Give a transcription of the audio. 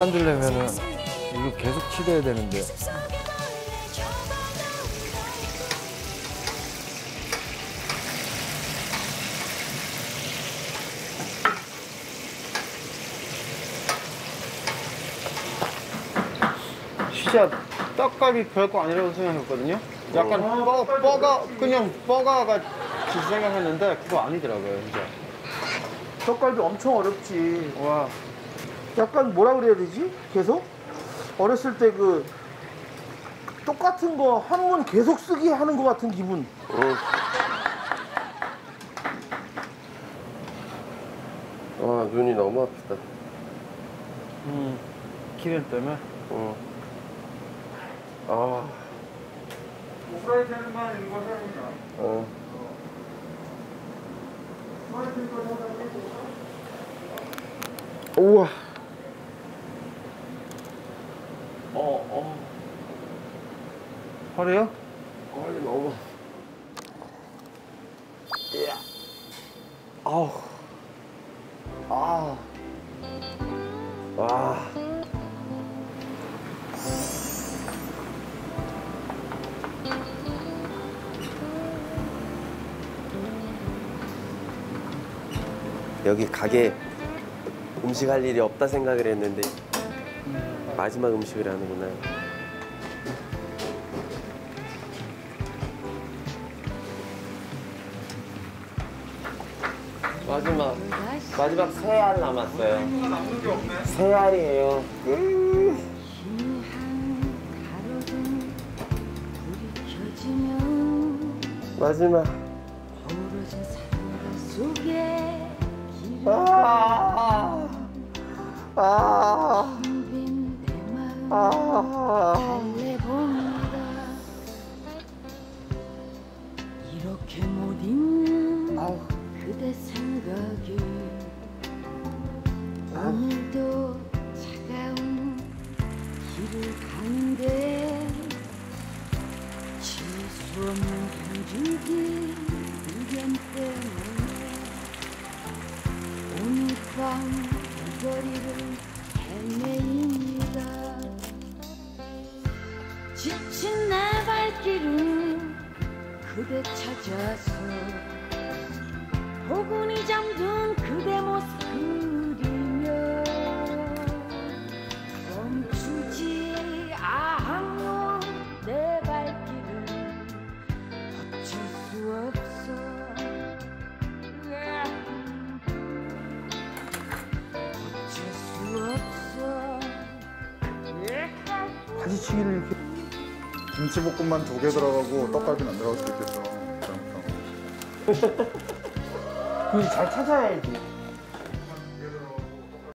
만들려면은 이거 계속 치대야 되는데 진짜 떡갈비 별거 아니라고 생각했거든요. 약간 뻐, 뻐가 그냥 뻐가가 지 생각했는데 그거 아니더라고요, 진짜. 떡갈비 엄청 어렵지. 와, 약간 뭐라 그래야 되지? 계속? 어렸을 때 그 똑같은 거 한문 계속 쓰기 하는 것 같은 기분. 와 눈이 너무 아프다. 음, 기름 때문에. 어. 아. 프라이팬만 있는 거 해보자. 어. 우와. 어, 어. 허리요? 빨리 너무. 이야. 아우. 아. 와. 여기 가게 음식 할 일이 없다 생각을 했는데 마지막 음식을 하는구나. 마지막 마지막 세 알 남았어요. 세 알이에요. 켜지면 마지막. 아. 아. 아. 달래봅니다 이렇게 못 잊는 그대 생각이 오늘도 차가운 길을 가는데 지울 수 없는 힘줄기 의견 때문에 오늘 밤이 거리를 헤매입 그대 찾아서 포근히 잠든 그대 모습 그리며 멈추지 않는 내 발길은 어쩔 수 없어 어쩔 수 없어 가지치기를 이렇게. 김치볶음만 두 개 들어가고 떡갈비는 안 들어갈 수도 있겠어. 그잘 찾아야지.